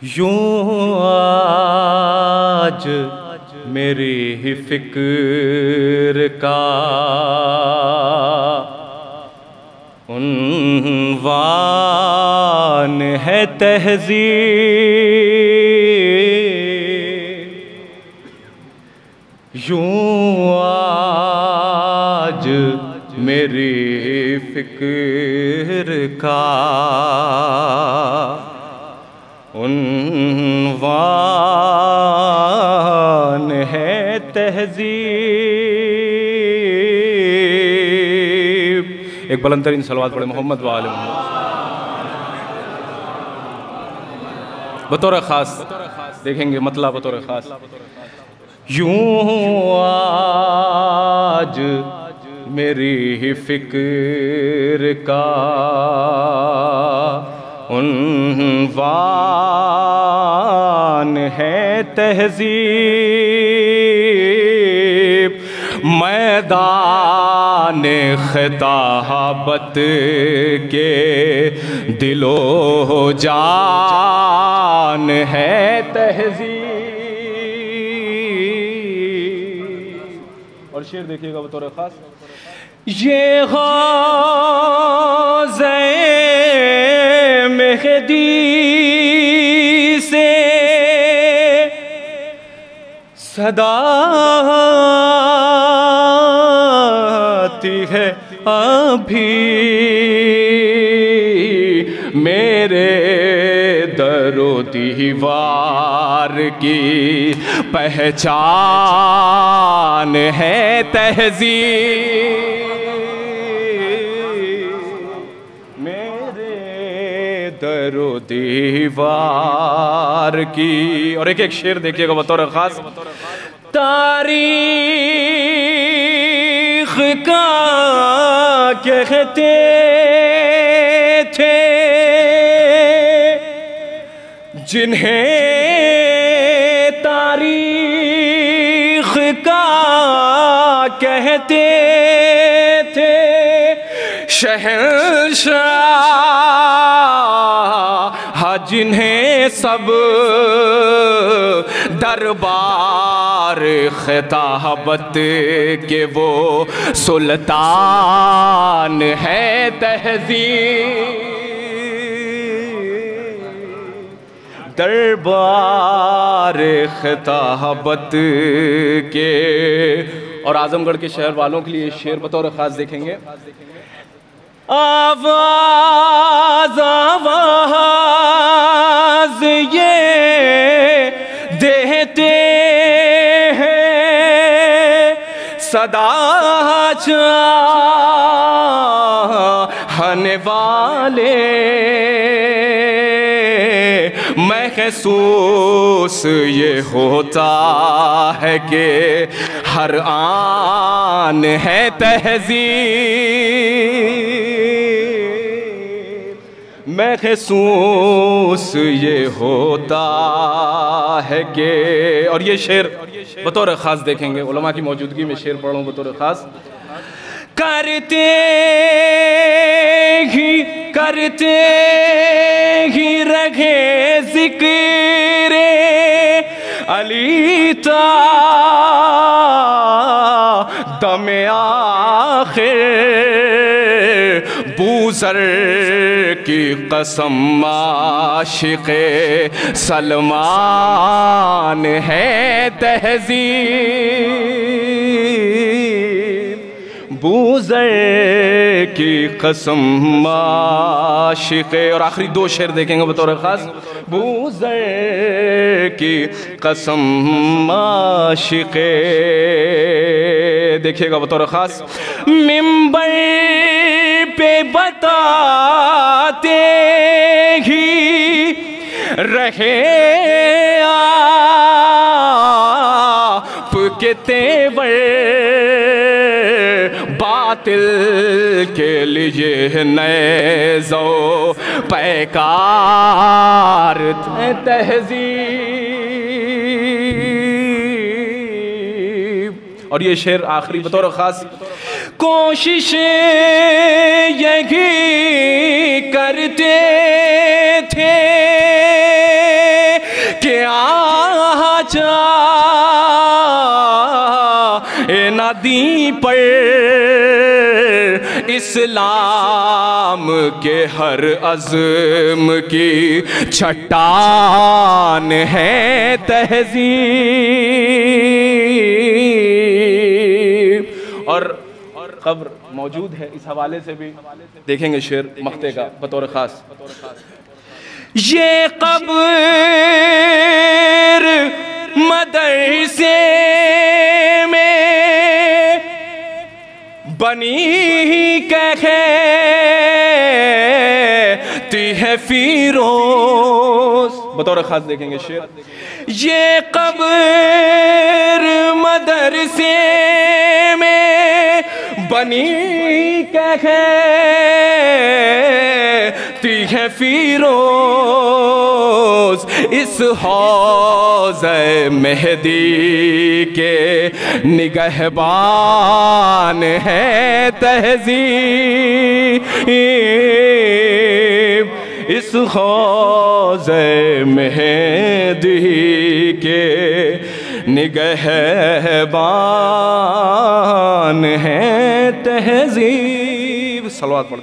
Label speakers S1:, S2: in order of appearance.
S1: यूँ आज मेरी ही फ़िक्र का उनवान है तहजीब। यूँ आज मेरी फ़िक्र का उनवान है तहजीब। एक बुलंदरीन सलवात पढ़े मोहम्मद वाले बतौर ख़ास, देखेंगे मतलब बतौर ख़ास। यूँ आज मेरी ही फ़िक्र का उनवान है तहजीब। मैदान खताबत के दिलो जान है तहजीब। और शेर देखिएगा बतौर ख़ास ये गौज़े है अभी। मेरे दरो दीवार की पहचान है तहजीब। दरो दीवार की। और एक एक शेर देखिएगा बतौर खास। तारीख का कहते थे, जिन्हें तारीख का कहते शहनशाह जिन्हें सब दरबार खिताबत के वो सुल्तान है तहजीब। दरबार खिताबत के और आजमगढ़ के शहर वालों के लिए शेर बतौर ख़ास देखेंगे। आवाज़ आवाज़ ये देते हैं। सदा चाहने वाले महसूस ये होता है कि हर आन है तहजीब। महसूस ये होता है कि और ये शेर बतौर ख़ास देखेंगे, उलमा की मौजूदगी में शेर पढ़ूँ बतौर ख़ास। करते ही करते ही रखे ज़िक्र अलीता दमे आखिर बूजर की कसम आशिक सलमान है तहजीब। बूजर की कसम आशिक। और आखिरी दो शेर देखेंगे बतौर ख़ास। बूजर की कसम आशिक। देखिएगा बतौर ख़ास। मिम्बर पे बताते ही रहे आप तेवर बातिल के लिए नए जो पैकार तहजीब। और ये शेर आखिरी बतौर ख़ास कोशिश यही करते थे आ जा ए नदी पर इस्लाम के हर अज़म की छटान है तहजीब कब्र मौजूद है, इस हवाले से भी देखेंगे शेर मख्ते का, बतौर ख़ास। ये कब्र मदरसे में बनी कहती है फिरोज। बतौर खास देखेंगे शेर। ये कब्र मदरसे बनी कहती है फिरोज इस हौज मेहदी के निगहबान है तहजीब। इस हौज मेहदी निगहबान है तहजीब। सलवात पढ़